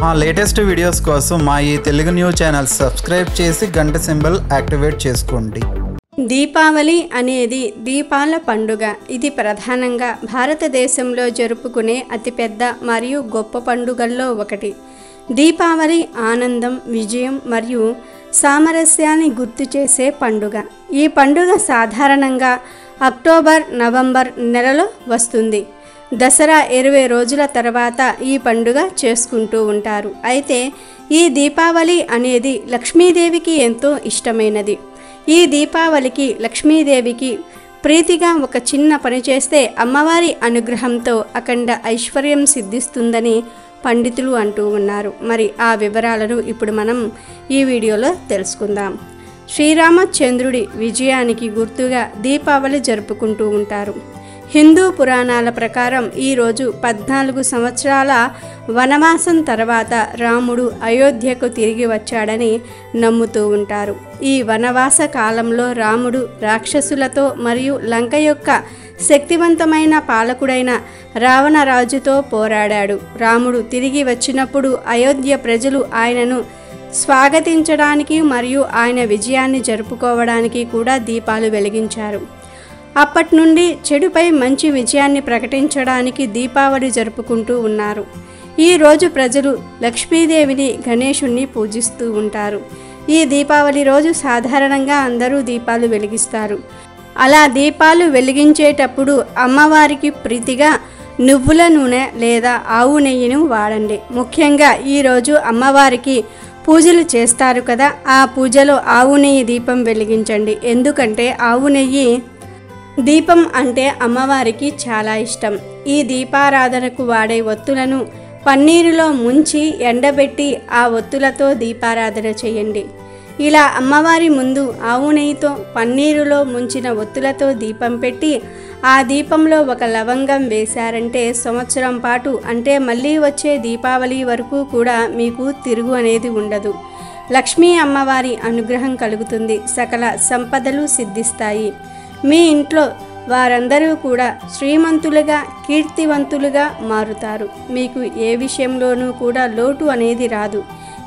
మా latest videos కోసం మా ఈ తెలుగు న్యూస్ ఛానల్ సబ్స్క్రైబ్ చేసి గంట సింబల్ యాక్టివేట్ చేసుకోండి. దీపావళి అనేది దీపాల పండుగ. ఇది ప్రధానంగా భారతదేశంలో జరుపుకునే అతిపెద్ద మరియు గొప్ప పండుగల్లో ఒకటి. దీపావళి ఆనందం విజయం మరియు సామరస్యాన్ని గుర్తు చేసే పండుగ. ఈ పండుగ సాధారణంగా అక్టోబర్ నవంబర్ నెలలో వస్తుంది. దసరా ఇరవై రోజుల తర్వాత ఈ పండుగ చేసుకుంటూ ఉంటారు. అయితే ఈ దీపావళి అనేది లక్ష్మీదేవికి ఎంతో ఇష్టమైనది. ఈ దీపావళికి లక్ష్మీదేవికి ప్రీతిగా ఒక చిన్న పని చేస్తే అమ్మవారి అనుగ్రహంతో అఖండ ఐశ్వర్యం సిద్ధిస్తుందని పండితులు అంటూ ఉన్నారు. మరి ఆ వివరాలను ఇప్పుడు మనం ఈ వీడియోలో తెలుసుకుందాం. శ్రీరామచంద్రుడి విజయానికి గుర్తుగా దీపావళి జరుపుకుంటూ ఉంటారు. హిందూ పురాణాల ప్రకారం ఈరోజు పద్నాలుగు సంవత్సరాల వనవాసం తర్వాత రాముడు అయోధ్యకు తిరిగి వచ్చాడని నమ్ముతూ ఉంటారు. ఈ వనవాస కాలంలో రాముడు రాక్షసులతో మరియు లంక యొక్క శక్తివంతమైన పాలకుడైన రావణరాజుతో పోరాడాడు. రాముడు తిరిగి వచ్చినప్పుడు అయోధ్య ప్రజలు ఆయనను స్వాగతించడానికి మరియు ఆయన విజయాన్ని జరుపుకోవడానికి కూడా దీపాలు వెలిగించారు. అప్పటి నుండి చెడుపై మంచి విజయాన్ని ప్రకటించడానికి దీపావళి జరుపుకుంటూ ఉన్నారు. ఈరోజు ప్రజలు లక్ష్మీదేవిని గణేషుణ్ణి పూజిస్తూ ఉంటారు. ఈ దీపావళి రోజు సాధారణంగా అందరూ దీపాలు వెలిగిస్తారు. అలా దీపాలు వెలిగించేటప్పుడు అమ్మవారికి ప్రీతిగా నువ్వుల నూనె లేదా ఆవు నెయ్యిను వాడండి. ముఖ్యంగా ఈరోజు అమ్మవారికి పూజలు చేస్తారు కదా ఆ పూజలో ఆవు నెయ్యి దీపం వెలిగించండి. ఎందుకంటే ఆవు నెయ్యి దీపం అంటే అమ్మవారికి చాలా ఇష్టం. ఈ దీపారాధనకు వాడే ఒత్తులను పన్నీరులో ముంచి ఎండబెట్టి ఆ ఒత్తులతో దీపారాధన చేయండి. ఇలా అమ్మవారి ముందు ఆవు నెయ్యితో పన్నీరులో ముంచిన ఒత్తులతో దీపం పెట్టి ఆ దీపంలో ఒక లవంగం వేశారంటే సంవత్సరం పాటు అంటే మళ్ళీ వచ్చే దీపావళి వరకు కూడా మీకు తిరుగు అనేది ఉండదు. లక్ష్మీ అమ్మవారి అనుగ్రహం కలుగుతుంది. సకల సంపదలు సిద్ధిస్తాయి. మీ ఇంట్లో వారందరూ కూడా శ్రీమంతులుగా కీర్తివంతులుగా మారుతారు. మీకు ఏ విషయంలోనూ కూడా లోటు అనేది రాదు.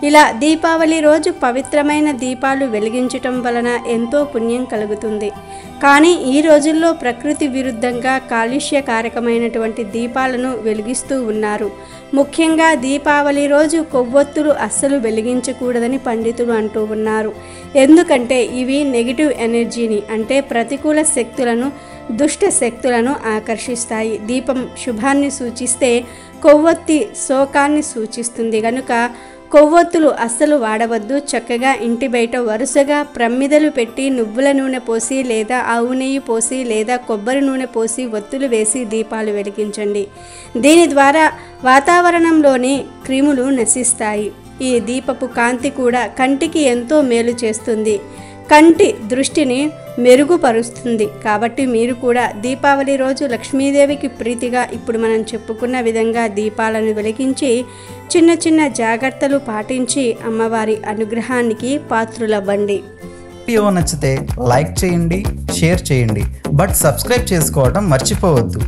ఇలా దీపావళి రోజు పవిత్రమైన దీపాలు వెలిగించటం వలన ఎంతో పుణ్యం కలుగుతుంది. కానీ ఈ రోజుల్లో ప్రకృతి విరుద్ధంగా కాలుష్యకారకమైనటువంటి దీపాలను వెలిగిస్తూ ఉన్నారు. ముఖ్యంగా దీపావళి రోజు కొవ్వొత్తులు అస్సలు వెలిగించకూడదని పండితులు అంటూ ఉన్నారు. ఎందుకంటే ఇవి నెగిటివ్ ఎనర్జీని అంటే ప్రతికూల శక్తులను దుష్ట శక్తులను ఆకర్షిస్తాయి. దీపం శుభాన్ని సూచిస్తే కొవ్వొత్తి శోకాన్ని సూచిస్తుంది. కనుక కొవ్వొత్తులు అస్సలు వాడవద్దు. చక్కగా ఇంటి బయట వరుసగా ప్రమ్మిదలు పెట్టి నువ్వుల నూనె పోసి లేదా ఆవు నెయ్యి పోసి లేదా కొబ్బరి నూనె పోసి ఒత్తులు వేసి దీపాలు వెలిగించండి. దీని ద్వారా వాతావరణంలోని క్రిములు నశిస్తాయి. ఈ దీపపు కాంతి కూడా కంటికి ఎంతో మేలు చేస్తుంది. కంటి దృష్టిని మెరుగుపరుస్తుంది. కాబట్టి మీరు కూడా దీపావళి రోజు లక్ష్మీదేవికి ప్రీతిగా ఇప్పుడు మనం చెప్పుకున్న విధంగా దీపాలను వెలిగించి చిన్న చిన్న జాగ్రత్తలు పాటించి అమ్మవారి అనుగ్రహానికి పాత్రులవ్వండి. వీడియో నచ్చితే లైక్ చేయండి షేర్ చేయండి. బట్ సబ్స్క్రైబ్ చేసుకోవడం మర్చిపోవద్దు.